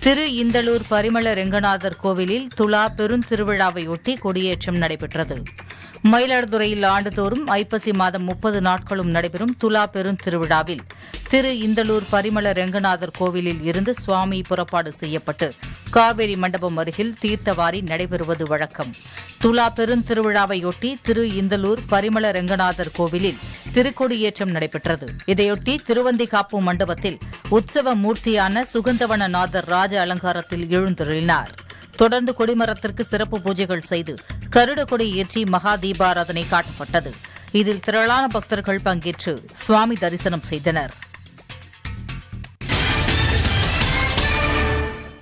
திரு இந்தளூர் பரிமள ரெங்கநாதர் கோவிலில் துலா பெருந்திருவிழாவையொட்டி கொடியேற்றம் நடைபெற்றது. மயிலாடுதுறையில் ஆண்டுதோறும் ஐப்பசி மாதம் முப்பது நாட்களும் நடைபெறும் துலா பெருந்திருவிழாவில் திரு இந்தளூர் பரிமள ரெங்கநாதர் கோவிலில் இருந்து சுவாமி புறப்பாடு செய்யப்பட்டு காவேரி மண்டபம் அருகில் தீர்த்தவாரி நடைபெறுவது வழக்கம். துலா பெருந்திருவிழாவையொட்டி திரு இந்தலூர் பரிமள ரெங்கநாதர் கோவிலில் திருக்கொடியேற்றம் நடைபெற்றது. இதையொட்டி திருவந்திகாப்பு மண்டபத்தில் உற்சவ மூர்த்தியான சுகந்தவனநாதர் ராஜ அலங்காரத்தில் எழுந்தருளினார். தொடர்ந்து கொடிமரத்திற்கு சிறப்பு பூஜைகள் செய்து கருட கொடி ஏற்றி மகா தீபாராதனை காட்டப்பட்டது. இதில் திரளான பக்தர்கள் பங்கேற்று சுவாமி தரிசனம் செய்தனர்.